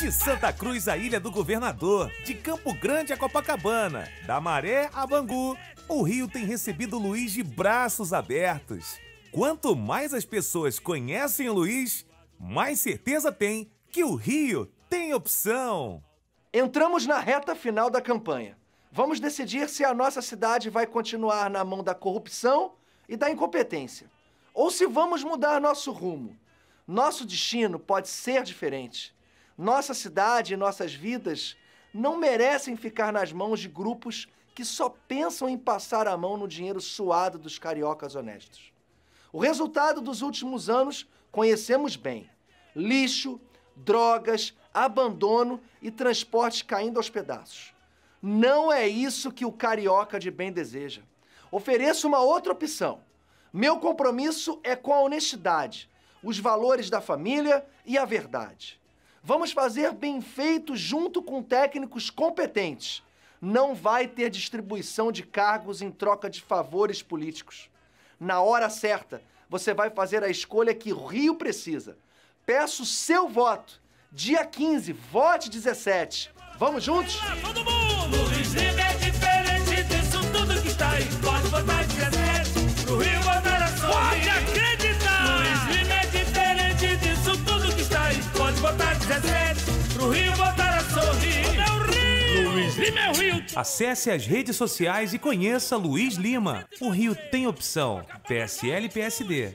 De Santa Cruz à Ilha do Governador, de Campo Grande a Copacabana, da Maré a Bangu, o Rio tem recebido Luiz de braços abertos. Quanto mais as pessoas conhecem o Luiz, mais certeza tem que o Rio tem opção. Entramos na reta final da campanha. Vamos decidir se a nossa cidade vai continuar na mão da corrupção e da incompetência, ou se vamos mudar nosso rumo. Nosso destino pode ser diferente. Nossa cidade e nossas vidas não merecem ficar nas mãos de grupos que só pensam em passar a mão no dinheiro suado dos cariocas honestos. O resultado dos últimos anos conhecemos bem: lixo, drogas, abandono e transporte caindo aos pedaços. Não é isso que o carioca de bem deseja. Ofereço uma outra opção. Meu compromisso é com a honestidade, os valores da família e a verdade. Vamos fazer bem feito junto com técnicos competentes. Não vai ter distribuição de cargos em troca de favores políticos. Na hora certa, você vai fazer a escolha que o Rio precisa. Peço seu voto. Dia 15, vote 17. Vamos juntos? Todo mundo! 17 pro Rio votar a sorrir. O Rio! Luiz Lima é o Rio! Acesse as redes sociais e conheça Luiz Lima. O Rio tem opção. PSL e PSD.